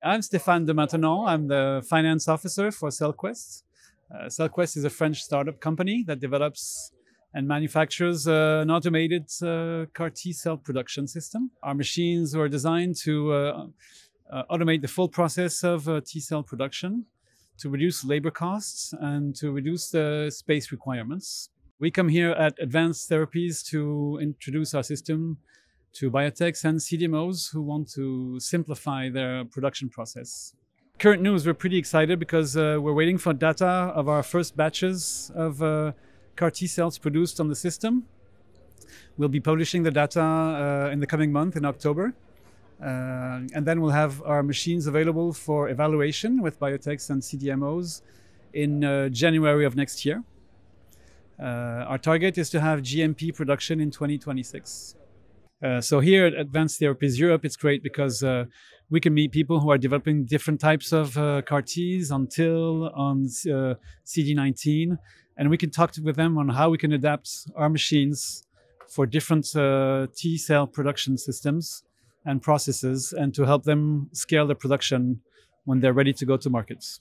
I'm Stéphane de Maintenant. I'm the finance officer for CellQuest. Uh, CellQuest is a French startup company that develops and manufactures uh, an automated uh, CAR T cell production system. Our machines were designed to uh, uh, automate the full process of uh, T cell production, to reduce labor costs, and to reduce the space requirements. We come here at Advanced Therapies to introduce our system to biotechs and CDMOs who want to simplify their production process. Current news, we're pretty excited because uh, we're waiting for data of our first batches of uh, CAR T cells produced on the system. We'll be publishing the data uh, in the coming month in October. Uh, and then we'll have our machines available for evaluation with biotechs and CDMOs in uh, January of next year. Uh, our target is to have GMP production in 2026. Uh, so here at Advanced Therapies Europe, it's great because uh, we can meet people who are developing different types of uh, CAR Ts on TIL, on uh, CD19, and we can talk to, with them on how we can adapt our machines for different uh, T cell production systems and processes and to help them scale their production when they're ready to go to markets.